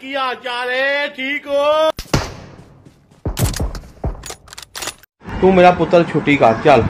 किया जा रहे ठीक हो? तू मेरा पुत्र छुट्टी का चल।